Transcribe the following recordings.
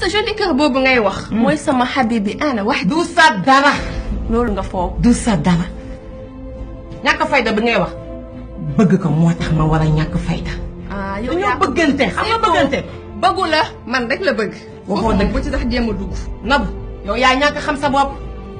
sa joli kër boobu ngay wax. mooy sama xabibi ana wax. du sa dara. loolu nga foog. du sa dara. ñàkk fayda bi ngay wax. bëgg ko moo tax ma war a ñàkk fayda. ah yow yaa dañoo bëggante xam nga bëggante. bëggu la man rek la bëgg. waxoo dëgg bu ci tax jéem a dugg. Nabou yow yaa ñàkk xam sa bopp.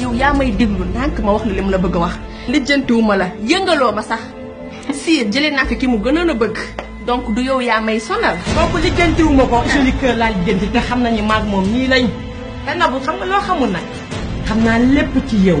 yow yaa may déglu ndànk ma wax la li mu la bëgg a wax lijjantiwuma la yëngaloo ma sax siir jëlee naa fi ki mu gënoon a bëgg donc du yow yaa may sonal kooku lijjantiwuma ko joli kër laa lijjanti te xam nañu maag moom nii lañ te nabu xam nga loo xamul nag xam naa lépp ci yow